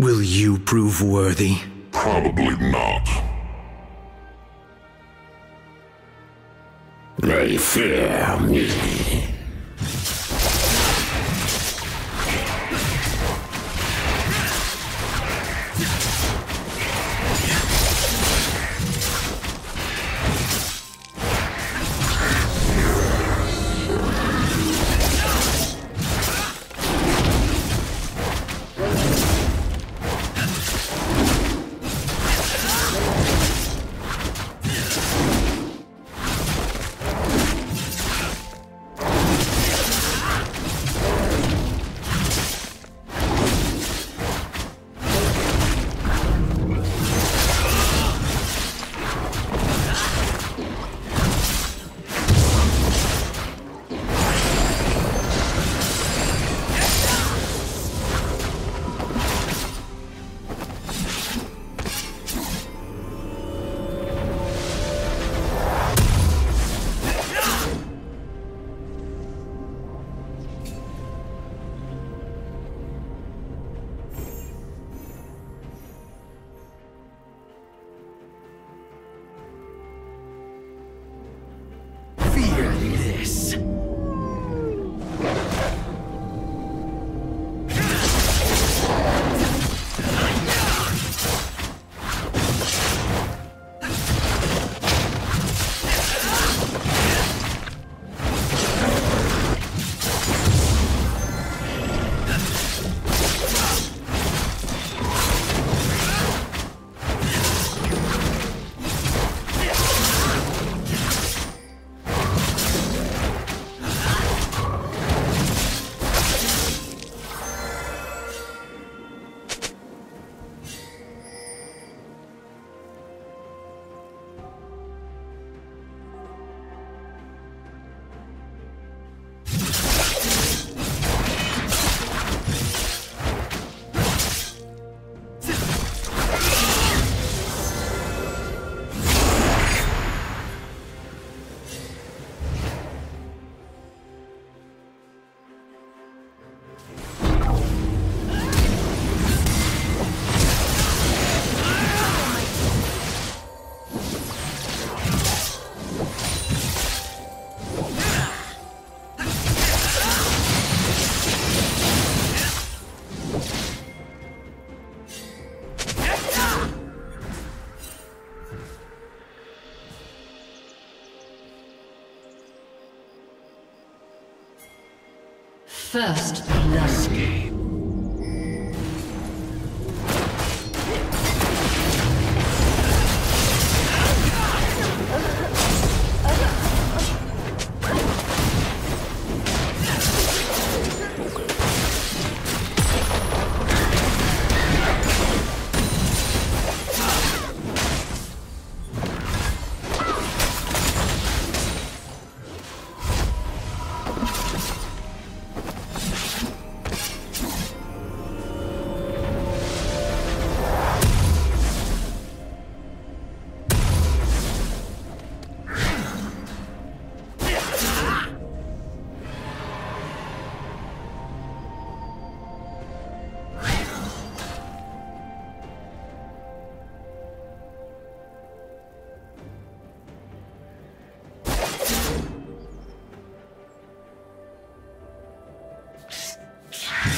Will you prove worthy? Probably not. They fear me. First blood.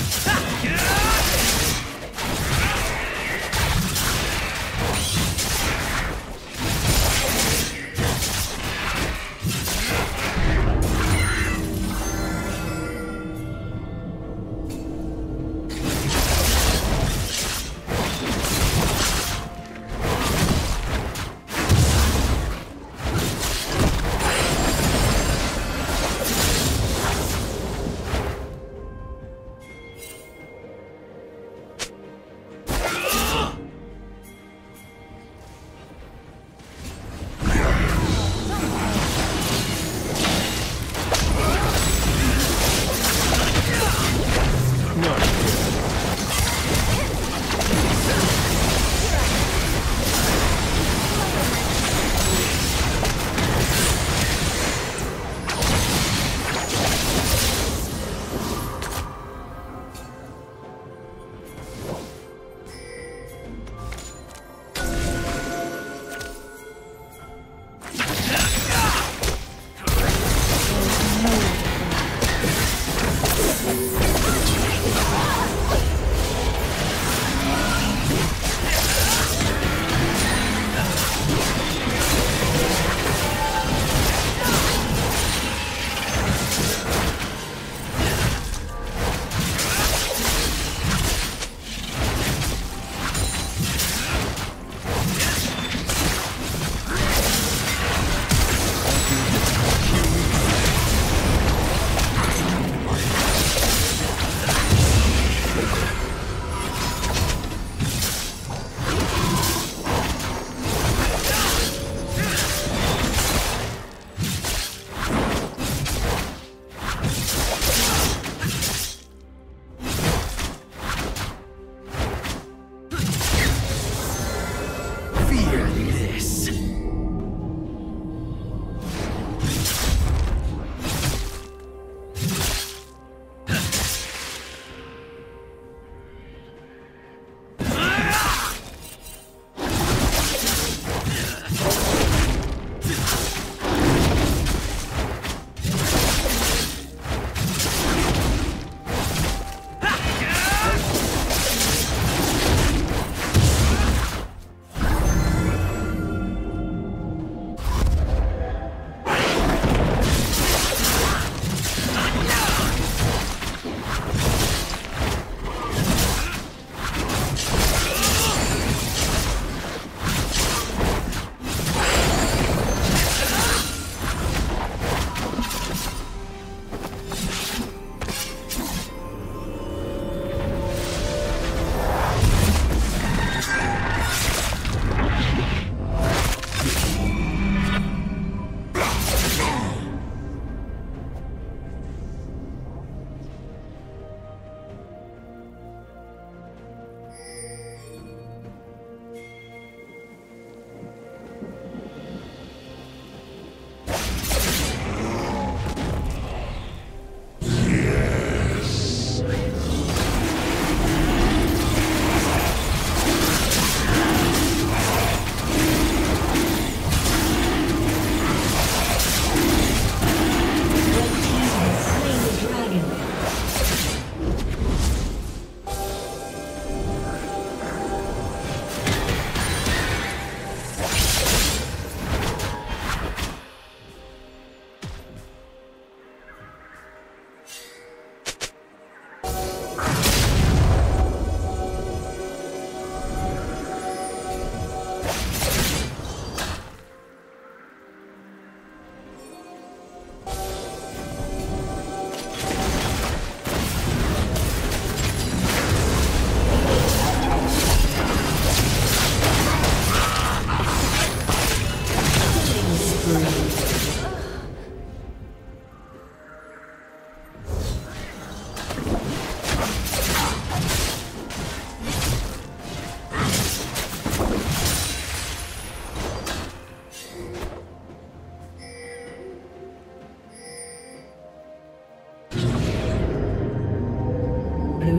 Ha!